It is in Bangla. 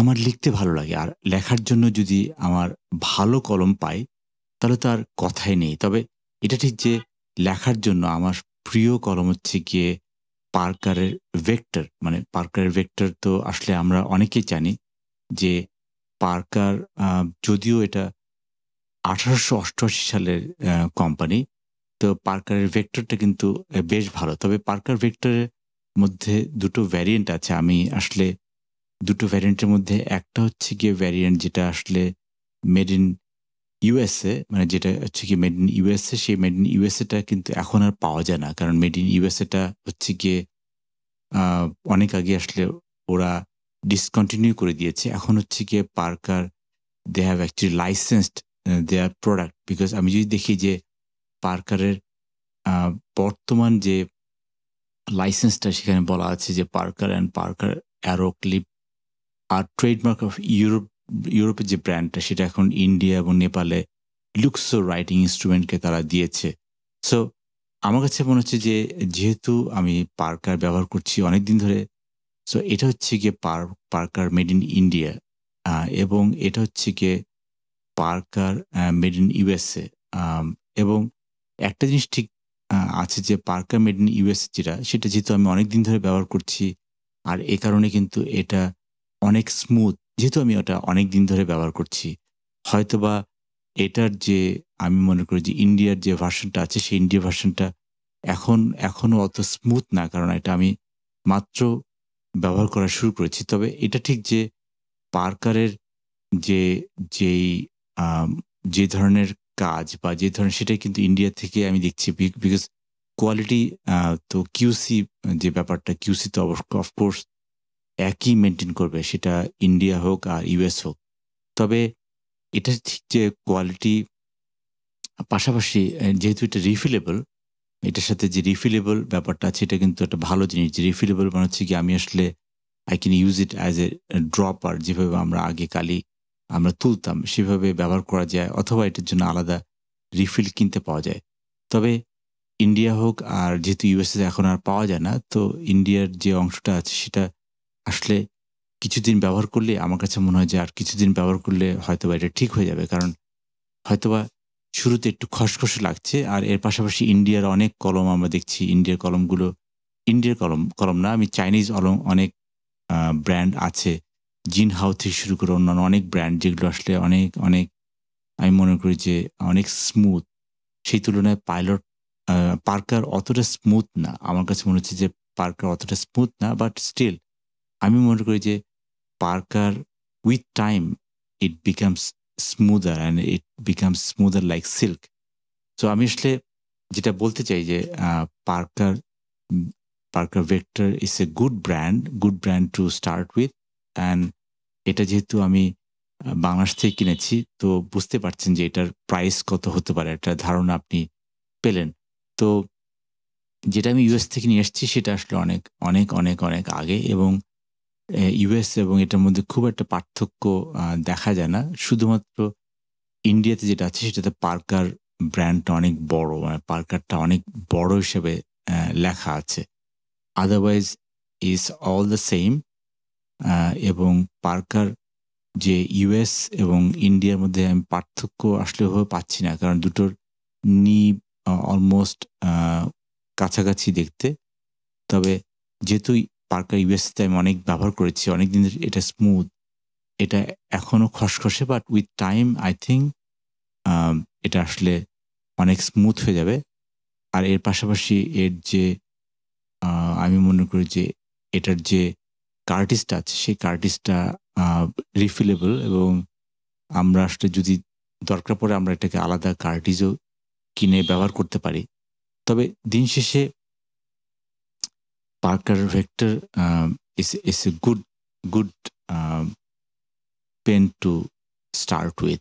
আমার লিখতে ভালো লাগে। আর লেখার জন্য যদি আমার ভালো কলম পাই, তাহলে তো আর কথাই নেই। তবে এটা ঠিক যে লেখার জন্য আমার প্রিয় কলম হচ্ছে গিয়ে পার্কারের ভেক্টর। মানে পার্কারের ভেক্টর তো আসলে আমরা অনেকেই জানি যে পার্কার যদিও এটা আঠারোশো অষ্টআশি সালের কোম্পানি, তো পার্কারের ভেক্টরটা কিন্তু বেশ ভালো। তবে পার্কার ভেক্টরের মধ্যে দুটো ভ্যারিয়েন্ট আছে। আমি আসলে দুটো ভ্যারিয়েন্টের মধ্যে একটা হচ্ছে গিয়ে ভ্যারিয়েন্ট যেটা আসলে মেড ইন ইউএসএ মানে যেটা হচ্ছে কি মেড ইন ইউএসএ সেই মেড ইন ইউএসএটা কিন্তু এখন আর পাওয়া যায় না। কারণ মেড ইন ইউএসএটা হচ্ছে গিয়ে অনেক আগে আসলে ওরা ডিসকন্টিনিউ করে দিয়েছে। এখন হচ্ছে গিয়ে Parker they have actually licensed their product because আমি যদি দেখি যে পার্কারের বর্তমান যে লাইসেন্সটা সেখানে বলা আছে যে Parker and Parker arrow clip R trademark of Europe ইউরোপের যে ব্র্যান্ডটা সেটা এখন ইন্ডিয়া এবং নেপালে লুকসো রাইটিং ইনস্ট্রুমেন্টকে তারা দিয়েছে। সো আমার কাছে মনে হচ্ছে যে, যেহেতু আমি পার্কার ব্যবহার করছি অনেক দিন ধরে সো এটা হচ্ছে গিয়ে পার পার্কার মেড ইন ইন্ডিয়া এবং এটা হচ্ছে গিয়ে পার্কার মেড ইন ইউএসএ এবং একটা জিনিস ঠিক আছে যে পার্কার মেড ইন ইউএসএ যেটা, সেটা যেহেতু আমি অনেক দিন ধরে ব্যবহার করছি, আর এ কারণে কিন্তু এটা অনেক স্মুথ যেহেতু আমি ওটা অনেক দিন ধরে ব্যবহার করছি, হয়তোবা এটার যে আমি মনে করি যে ইন্ডিয়ার যে ভার্সনটা আছে, সেই ইন্ডিয়া ভার্সনটা এখন এখনও অত স্মুথ না, কারণ এটা আমি মাত্র ব্যবহার করা শুরু করেছি। তবে এটা ঠিক যে পার্কারের যে, যেই যে ধরনের কাজ বা যে ধরনের, সেটাই কিন্তু ইন্ডিয়া থেকে আমি দেখছি বিকজ কোয়ালিটি তো কিউসি যে ব্যাপারটা কিউসি তো অফকোর্স একই মেনটেন করবে, সেটা ইন্ডিয়া হোক আর ইউএস হোক। তবে এটা ঠিক যে কোয়ালিটি পাশাপাশি যেহেতু এটা রিফিলেবল এটার সাথে যে রিফিলেবল ব্যাপারটা আছে, এটা কিন্তু একটা ভালো জিনিস। যে রিফিলেবল মানে হচ্ছে কি, আমি আসলে I can use it as a dropper যেভাবে আমরা আগে কালি আমরা তুলতাম, সেভাবে ব্যবহার করা যায়, অথবা এটার জন্য আলাদা রিফিল কিনতে পাওয়া যায়। তবে ইন্ডিয়া হোক আর যেহেতু ইউএসএ এখন আর পাওয়া যায় না, তো ইন্ডিয়ার যে অংশটা আছে, সেটা আসলে কিছুদিন ব্যবহার করলে আমার কাছে মনে হয় যে আর কিছুদিন ব্যবহার করলে হয়তোবা এটা ঠিক হয়ে যাবে। কারণ হয়তোবা শুরুতে একটু খসখসে লাগছে আর এর পাশাপাশি ইন্ডিয়ার অনেক কলম আমরা দেখছি। ইন্ডিয়ার কলমগুলো, ইন্ডিয়ার কলম কলম না, আমি চাইনিজ কলম অনেক ব্র্যান্ড আছে। জিন হাউ থেকে শুরু করে অন্যান্য অনেক ব্র্যান্ড যেগুলো আসলে অনেক অনেক, আমি মনে করি যে অনেক স্মুথ সেই তুলনায় পাইলট পার্কার অতটা স্মুথ না। আমার কাছে মনে হচ্ছে যে পার্কার অতটা স্মুথ না বাট স্টিল আমি মনে করি যে Parker with time it becomes smoother and it becomes smoother like silk. So আমি আসলে যেটা বলতে চাই যে Parker Parker Vector is a good brand good brand to start with and এটা যেহেতু আমি বাংলাদেশ থেকে কিনেছি, তো বুঝতে পারছেন যে এটার প্রাইস কত হতে পারে, একটা ধারণা আপনি পেলেন। তো যেটা আমি ইউএস থেকে নিয়ে এসেছি সেটা আসলে অনেক অনেক অনেক অনেক আগে এবং ইউএস এবং এটার মধ্যে খুব একটা পার্থক্য দেখা যায় না। শুধুমাত্র ইন্ডিয়াতে যেটা আছে সেটাতে পার্কার ব্র্যান্ডটা অনেক বড় মানে পার্কারটা অনেক বড় হিসেবে লেখা আছে। Otherwise is all the same এবং পার্কার যে ইউএস এবং ইন্ডিয়ার মধ্যে আমি পার্থক্য আসলে ওভাবে পাচ্ছি না, কারণ দুটোর নি অলমোস্ট কাছাকাছি দেখতে। তবে যেহেতু পার্কার ইউএসতে আমি অনেক ব্যবহার করেছি অনেক দিন এটা স্মুথ এটা এখনও খসখসে but with time I think এটা আসলে অনেক স্মুথ হয়ে যাবে। আর এর পাশাপাশি এর যে আমি মনে করি যে এটার যে কার্টিসটা আছে, সেই কার্টিসটা রিফিলেবল এবং আমরা আসলে যদি দরকার পড়ে আমরা এটাকে আলাদা কার্টিজও কিনে ব্যবহার করতে পারি। তবে দিন শেষে Parker vector um, is, is a good, good um, pen to start with.